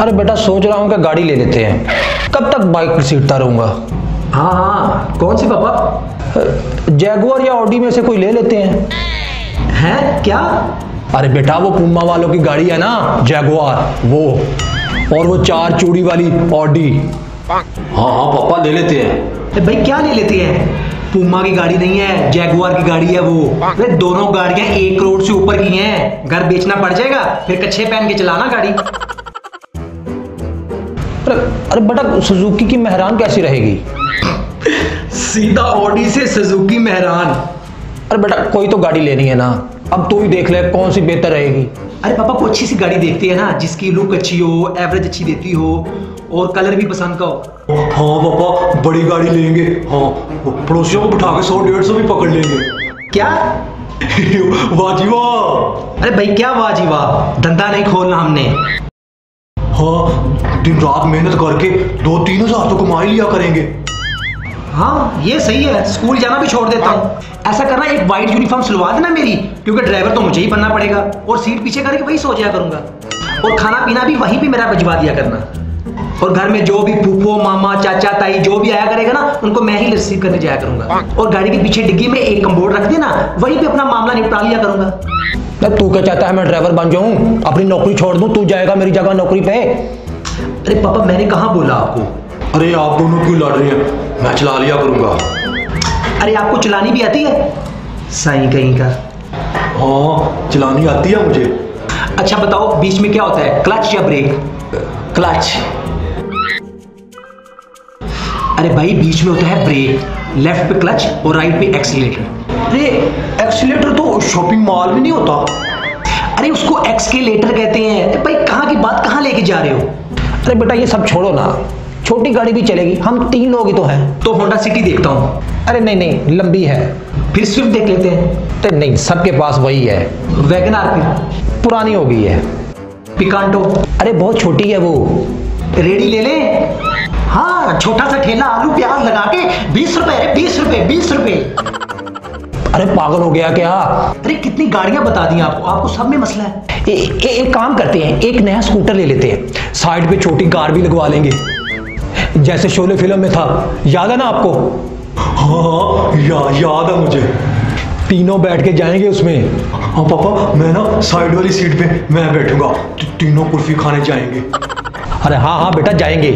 अरे बेटा सोच रहा हूँ कि गाड़ी ले लेते हैं। कब तक बाइक पर सीटता रहूँगा? हाँ हाँ। कौन सी पापा? जैगुआर या ऑडी में से कोई ले लेते हैं। हैं? क्या? अरे बेटा वो पुम्मा वालों की गाड़ी है ना जैगुआर वो। और वो चार चूड़ी वाली ऑडी। हाँ हाँ पापा ले लेते हैं। ए भाई क्या ले लेते हैं? पूमा की गाड़ी नहीं है जैगुआर की गाड़ी है वो। अरे दोनों गाड़ियाँ एक करोड़ से ऊपर की हैं। घर बेचना पड़ जाएगा फिर कच्छे पहन के चलाना गाड़ी। अरे अरे बेटा सुजुकी की मेहरान कैसी रहेगी? सीधा ऑडी से सुजुकी मेहरान। अरे बेटा कोई तो गाड़ी लेनी है ना। अब तू ही देख ले कौन सी बेहतर रहेगी। अरे पापा को अच्छी सी गाड़ी देखती है ना जिसकी लुक अच्छी हो एवरेज अच्छी देती हो और कलर भी पसंद का हो। हाँ पापा बड़ी गाड़ी लेंगे। हाँ पड़ोसियों को बिठा के सौ डेढ़ सौ भी पकड़ लेंगे। क्या? वाह अरे भाई क्या वाह जी वाह धंधा नहीं खोलना हमने। हाँ दिन रात मेहनत करके दो तीन हज़ार तो कमा ही लिया करेंगे। हाँ ये सही है। स्कूल जाना भी छोड़ देता हूँ। ऐसा करना एक वाइट यूनिफॉर्म सिलवा देना मेरी क्योंकि ड्राइवर तो मुझे ही बनना पड़ेगा। और सीट पीछे करके वही सो जाया करूँगा। और खाना पीना भी वहीं पे मेरा भिजवा दिया करना। और घर में जो भी फूफो मामा चाचा ताई जो भी आया करेगा ना उनको मैं ही रिसीव करने जाया करूँगा। और गाड़ी के पीछे डिग्गी में एक कम्बोर्ड रख देना वहीं पे अपना मामला निपटा लिया करूँगा। तू क्या चाहता है मैं ड्राइवर बन जाऊँ? अपनी नौकरी छोड़ दूँ तू जाएगा मेरी जगह नौकरी पे। अरे पापा मैंने कहाँ बोला आपको? अरे आप दोनों क्यों लड़ रहे हैं? मैं चला लिया करूँगा। अरे आपको चलानी भी आती है? साई कहीं का। हाँ चलानी आती है मुझे। अच्छा बताओ बीच में क्या होता है? क्लच या ब्रेक? क्लच। अरे भाई बीच में होता है ब्रेक। लेफ़्ट पे क्लच और राइट पे एक्सीटर अरे एक्सीटर तो शॉपिंग मॉल में नहीं होता। अरे उसको एक्सकेलेटर कहते हैं। भाई कहाँ की बात? कहाँ लेके जा रहे हो? अरे बेटा ये सब छोड़ो ना। छोटी गाड़ी भी चलेगी। हम तीन लोग ही तो हैं। तो होंडा सिटी देखता हूँ। अरे नहीं नहीं लंबी है। फिर स्विफ्ट देख लेते हैं। तो नहीं सबके पास वही है। वैगन आर पुरानी हो गई है। पिकांटो अरे बहुत छोटी है वो। रेडी ले लें? हाँ छोटा सा ठेला आलू प्याज लगा के बीस रुपए अरे बीस रुपए बीस रुपए। अरे पागल हो गया क्या? अरे कितनी गाड़ियाँ बता दी आपको। आपको सब में मसला है। ए, ए, एक काम करते हैं एक नया स्कूटर ले लेते हैं। साइड पे छोटी कार भी लगवा लेंगे। जैसे शोले फ़िल्म में था याद है ना आपको? हाँ या, याद है मुझे। तीनों बैठ के जाएँगे उसमें। हाँ पापा मैं ना साइड वाली सीट पे मैं बैठूँगा। तीनों कुल्फी खाने जाएँगे। अरे हाँ हाँ बेटा जाएँगे।